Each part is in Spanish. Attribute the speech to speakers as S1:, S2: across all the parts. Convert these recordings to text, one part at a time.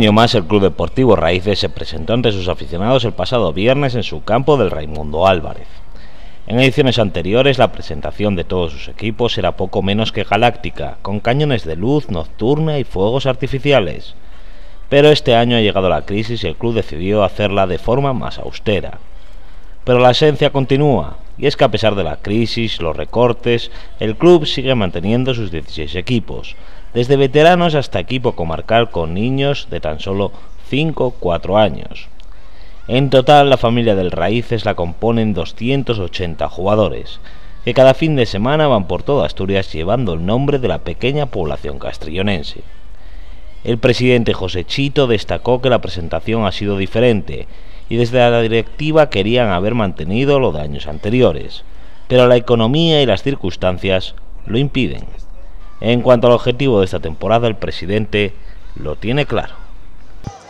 S1: Año más el Club Deportivo Raíces se presentó ante sus aficionados el pasado viernes en su campo del Raimundo Álvarez. En ediciones anteriores la presentación de todos sus equipos era poco menos que galáctica, con cañones de luz nocturna y fuegos artificiales. Pero este año ha llegado la crisis y el club decidió hacerla de forma más austera. Pero la esencia continúa, y es que a pesar de la crisis, los recortes, el club sigue manteniendo sus 16 equipos, desde veteranos hasta equipo comarcal con niños de tan solo 5-4 años. En total, la familia del Raíces la componen 280 jugadores, que cada fin de semana van por toda Asturias llevando el nombre de la pequeña población castrillonense. El presidente José Chito destacó que la presentación ha sido diferente y desde la directiva querían haber mantenido lo de años anteriores, pero la economía y las circunstancias lo impiden. En cuanto al objetivo de esta temporada, el presidente lo tiene claro.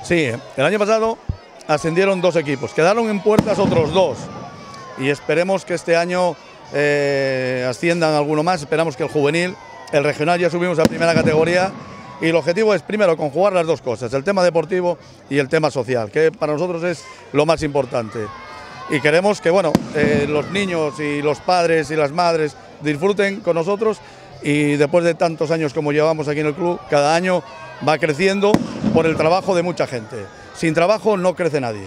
S2: Sí, el año pasado ascendieron dos equipos, quedaron en puertas otros dos y esperemos que este año eh, asciendan alguno más, esperamos que el juvenil, el regional ya subimos a primera categoría y el objetivo es primero conjugar las dos cosas, el tema deportivo y el tema social, que para nosotros es lo más importante. Y queremos que bueno, eh, los niños y los padres y las madres disfruten con nosotros y después de tantos años como llevamos aquí en el club, cada año va creciendo por el trabajo de mucha gente. Sin trabajo no crece nadie.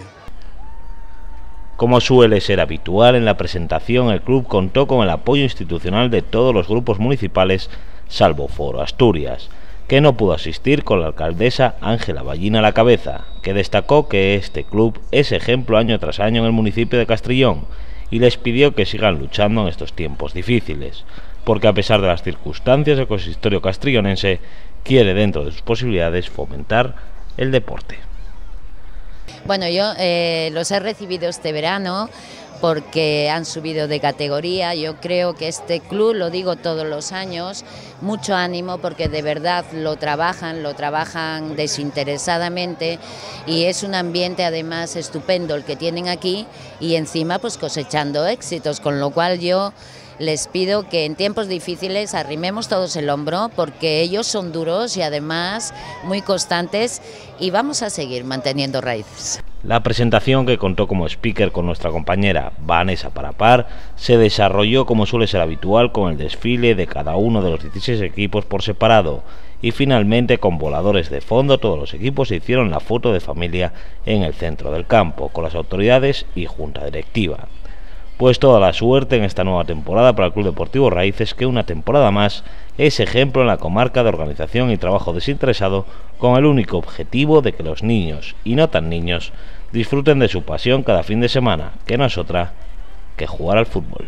S1: Como suele ser habitual en la presentación, el club contó con el apoyo institucional de todos los grupos municipales, salvo Foro Asturias que no pudo asistir con la alcaldesa Ángela Ballina a la cabeza, que destacó que este club es ejemplo año tras año en el municipio de Castrillón y les pidió que sigan luchando en estos tiempos difíciles, porque a pesar de las circunstancias el consistorio castrillonense quiere dentro de sus posibilidades fomentar el deporte.
S3: Bueno, yo eh, los he recibido este verano porque han subido de categoría. Yo creo que este club, lo digo todos los años, mucho ánimo porque de verdad lo trabajan, lo trabajan desinteresadamente y es un ambiente además estupendo el que tienen aquí y encima pues cosechando éxitos, con lo cual yo les pido que en tiempos difíciles arrimemos todos el hombro porque ellos son duros y además muy constantes y vamos a seguir manteniendo raíces.
S1: La presentación que contó como speaker con nuestra compañera Vanessa Parapar se desarrolló como suele ser habitual con el desfile de cada uno de los 16 equipos por separado y finalmente con voladores de fondo todos los equipos hicieron la foto de familia en el centro del campo con las autoridades y junta directiva pues toda la suerte en esta nueva temporada para el Club Deportivo Raíces, que una temporada más es ejemplo en la comarca de organización y trabajo desinteresado, con el único objetivo de que los niños y no tan niños disfruten de su pasión cada fin de semana, que no es otra que jugar al fútbol.